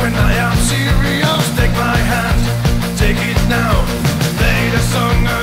when I am serious. Take my hand, take it now. Play the song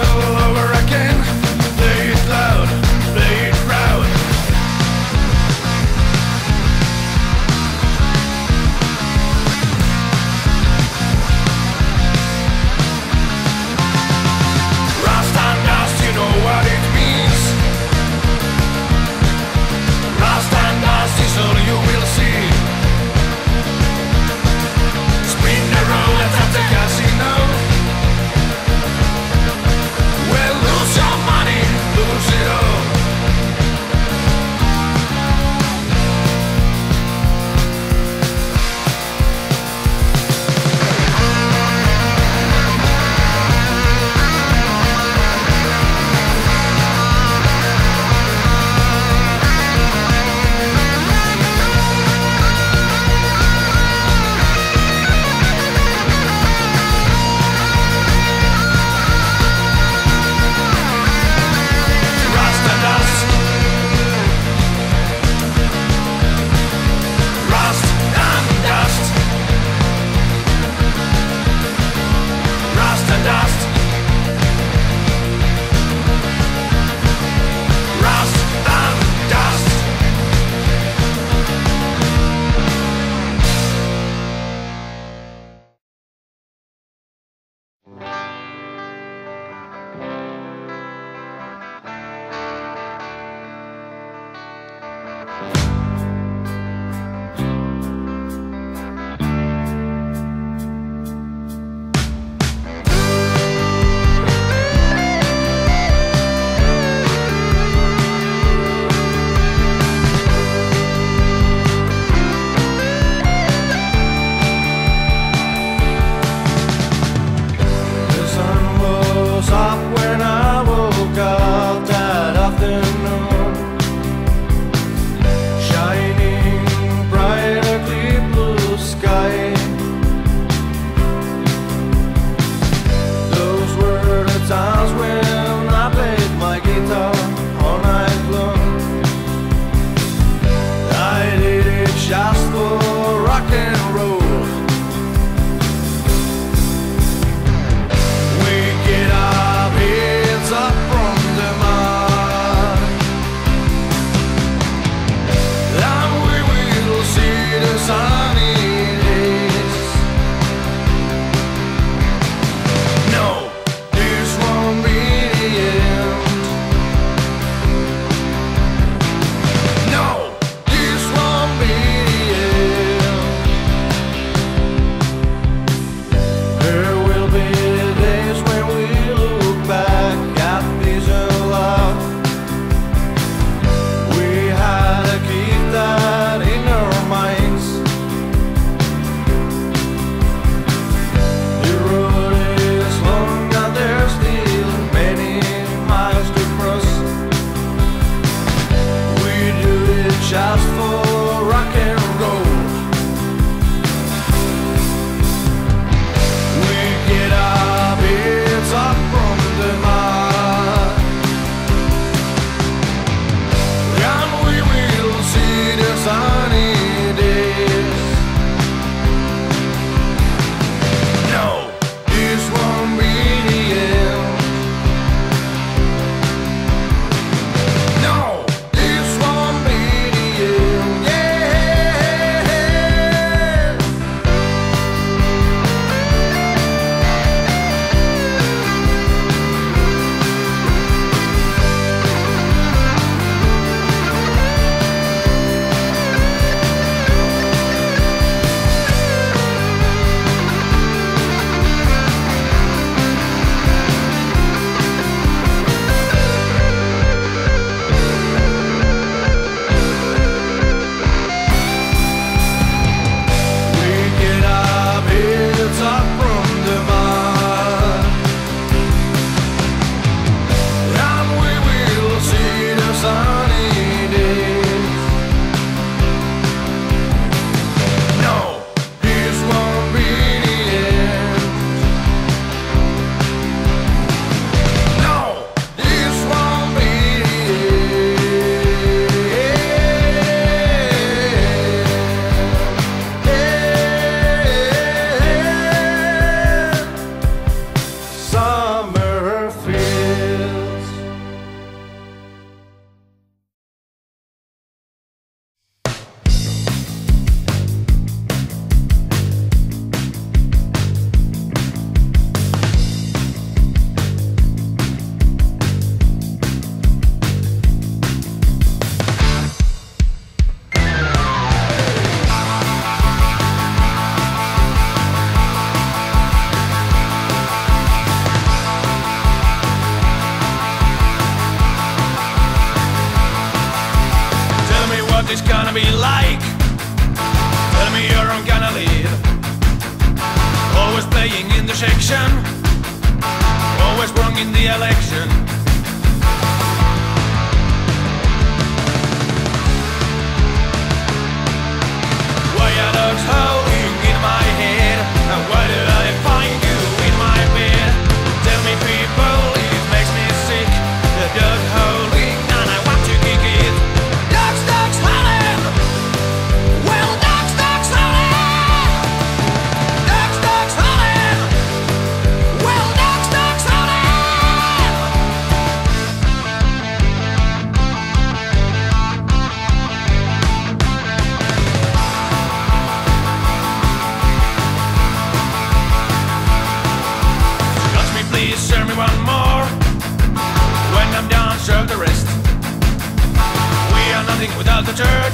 the church.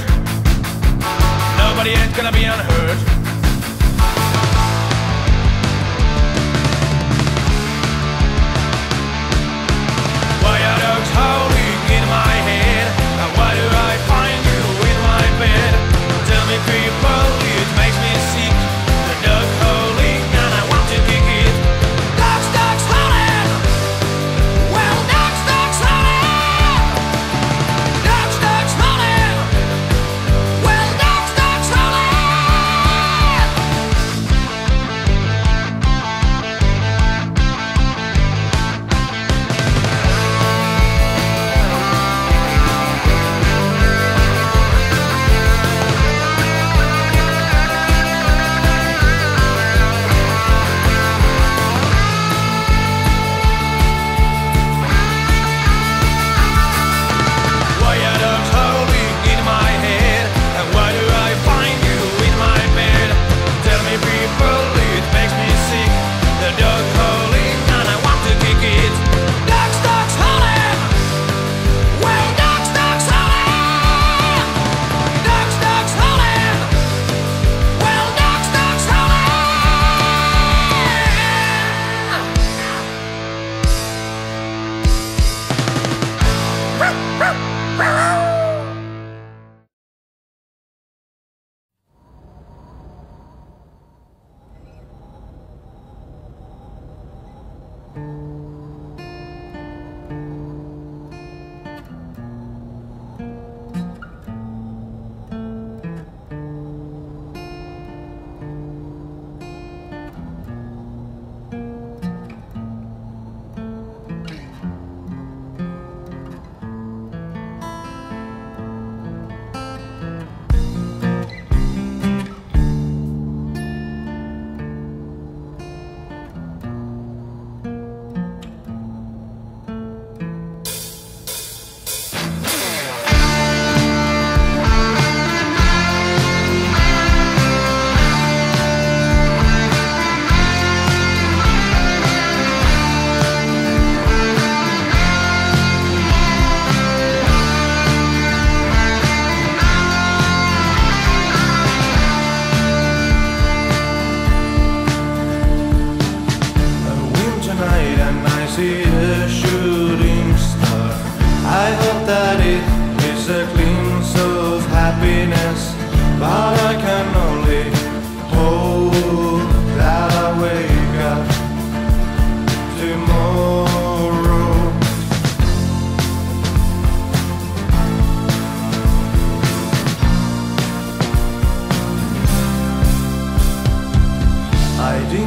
Nobody ain't gonna be unhurt.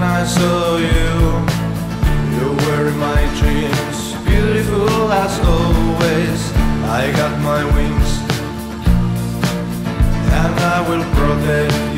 when I saw you. You were in my dreams Beautiful as always. I got my wings And I will protect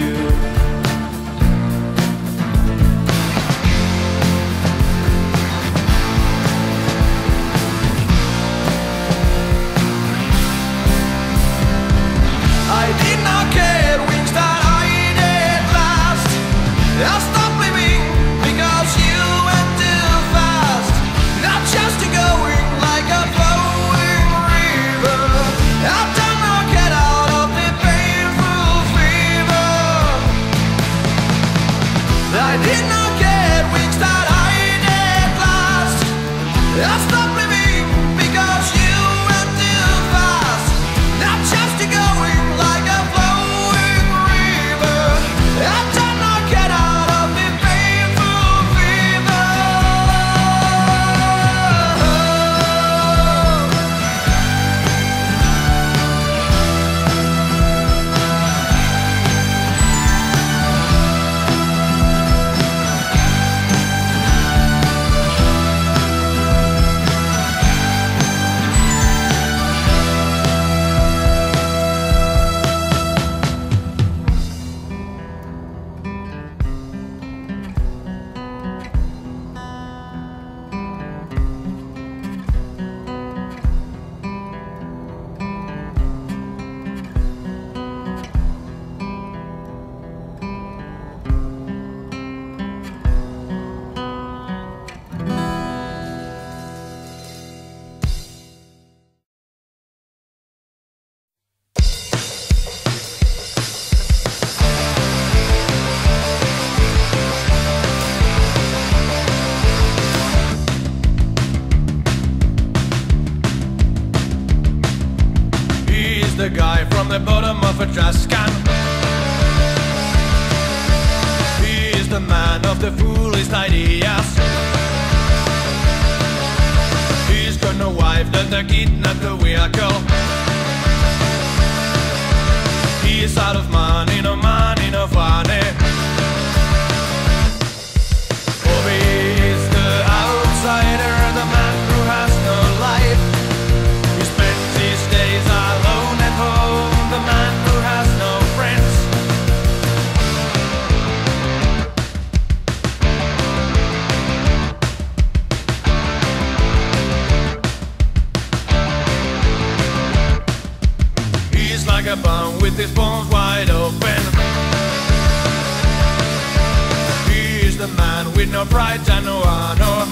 got no wife that they kidnapped the vehicle. He's out of money, with his palms wide open. He is the man with no pride and no honor.